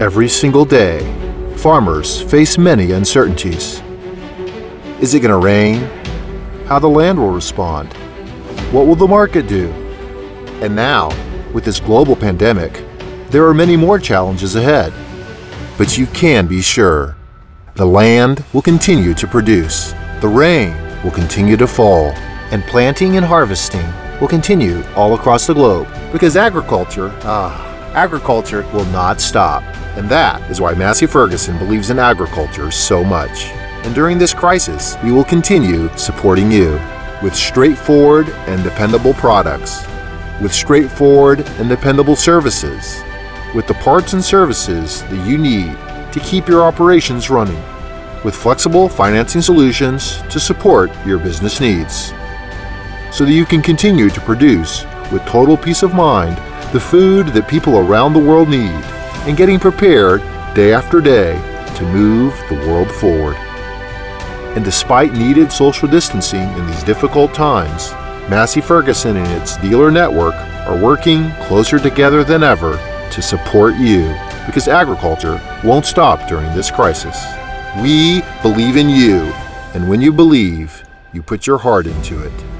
Every single day, farmers face many uncertainties. Is it going to rain? How the land will respond? What will the market do? And now, with this global pandemic, there are many more challenges ahead. But you can be sure the land will continue to produce, the rain will continue to fall, and planting and harvesting will continue all across the globe because agriculture, ah, agriculture will not stop. And that is why Massey Ferguson believes in agriculture so much. And during this crisis, we will continue supporting you with straightforward and dependable products, with straightforward and dependable services, with the parts and services that you need to keep your operations running, with flexible financing solutions to support your business needs, so that you can continue to produce with total peace of mind the food that people around the world need and getting prepared day after day to move the world forward. And despite needed social distancing in these difficult times, Massey Ferguson and its dealer network are working closer together than ever to support you because agriculture won't stop during this crisis. We believe in you, and when you believe, you put your heart into it.